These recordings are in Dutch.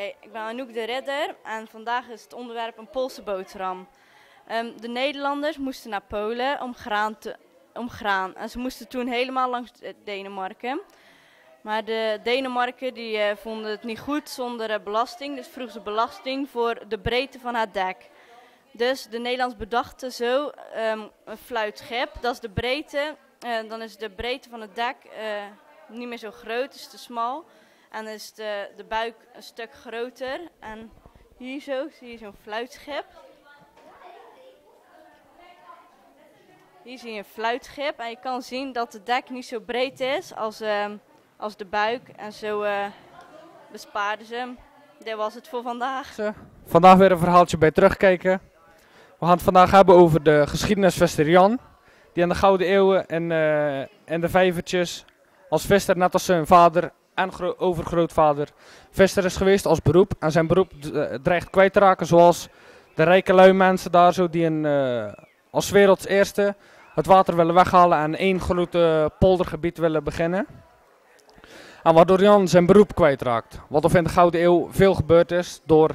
Ik ben Anouk de Redder en vandaag is het onderwerp een Poolse boterham. Ehm, de Nederlanders moesten naar Polen om graan, te, om graan en ze moesten toen helemaal langs de- Denemarken. Maar de Denemarken die, eh, vonden het niet goed zonder eh, belasting, dus vroegen ze belasting voor de breedte van het dek. Dus de Nederlands bedachten zo ehm, een fluitschip, dat is de breedte, eh, dan is de breedte van het dek niet meer zo groot, is te smal. En is de, de buik een stuk groter. En hier zo zie je zo'n fluitschip. Hier zie je een fluitschip. En je kan zien dat het dek niet zo breed is als, ehm, als de buik. En zo eh, bespaarden ze hem. Dit was het voor vandaag. Vandaag weer een verhaaltje bij terugkijken. We gaan het vandaag hebben over de geschiedenisvester Jan. Die in de Gouden Eeuwen en, eh, en de vijvertjes als vester, net als zijn vader en gro- overgrootvader, vester is geweest als beroep. En zijn beroep eh, dreigt kwijt te raken, zoals de rijke lui mensen daar zo, die een, eh, als werelds eerste het water willen weghalen en één groot eh, poldergebied willen beginnen. En waardoor Jan zijn beroep kwijtraakt. Wat of in de Gouden Eeuw veel gebeurd is door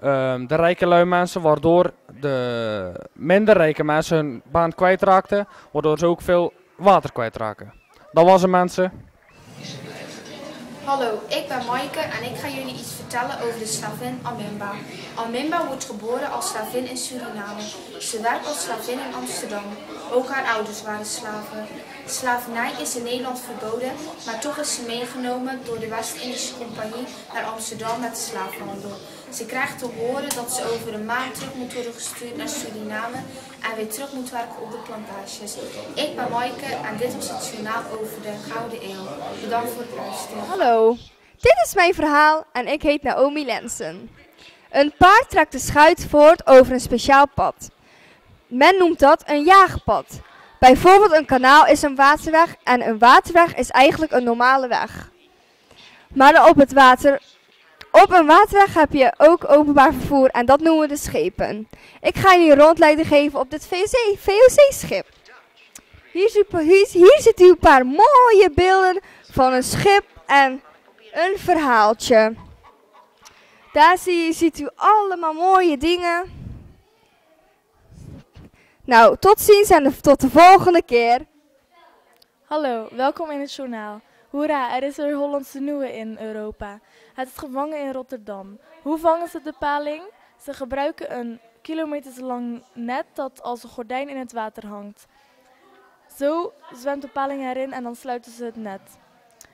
ehm, de rijke lui mensen, waardoor de minder rijke mensen hun baan kwijtraakten, waardoor ze ook veel water kwijtraken. Dat was het mensen. Hallo, ik ben Maaike en ik ga jullie iets vertellen over de slavin Amimba. Amimba wordt geboren als slavin in Suriname. Ze werkt als slavin in Amsterdam. Ook haar ouders waren slaven. Slavernij is in Nederland verboden, maar toch is ze meegenomen door de West-Indische Compagnie naar Amsterdam met de slavenhandel. Ze krijgt te horen dat ze over een maand terug moet worden gestuurd naar Suriname en weer terug moet werken op de plantages. Ik ben Maaike en dit was het journaal over de Gouden Eeuw. Bedankt voor het luisteren. Hallo, dit is mijn verhaal en ik heet Naomi Lensen. Een paard trekt de schuit voort over een speciaal pad. Men noemt dat een jaagpad. Bijvoorbeeld een kanaal is een waterweg en een waterweg is eigenlijk een normale weg. Maar op, het water, op een waterweg heb je ook openbaar vervoer en dat noemen we de schepen. Ik ga jullie rondleiding geven op dit VOC-schip. Hier, hier, u een paar mooie beelden van een schip en een verhaaltje. Daar zie, ziet u allemaal mooie dingen. Nou, tot ziens en tot de volgende keer. Hallo, welkom in het journaal. Hoera, er is een Hollandse nieuwe in Europa. Het is gevangen in Rotterdam. Hoe vangen ze de paling? Ze gebruiken een kilometers lang net dat als een gordijn in het water hangt. Zo zwemt de paling erin en dan sluiten ze het net.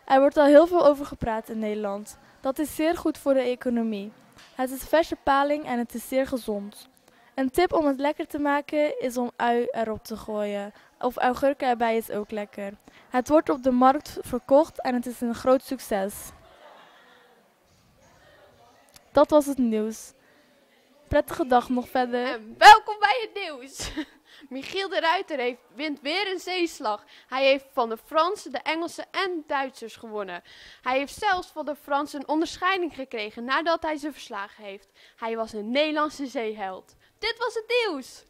Er wordt al heel veel over gepraat in Nederland. Dat is zeer goed voor de economie. Het is verse paling en het is zeer gezond. Een tip om het lekker te maken is om ui erop te gooien. Of augurken erbij is ook lekker. Het wordt op de markt verkocht en het is een groot succes. Dat was het nieuws. Prettige dag nog verder. En welkom bij het nieuws. Michiel de Ruiter heeft, wint weer een zeeslag. Hij heeft van de Fransen, de Engelsen en Duitsers gewonnen. Hij heeft zelfs van de Fransen een onderscheiding gekregen nadat hij ze verslagen heeft. Hij was een Nederlandse zeeheld. Dit was het nieuws.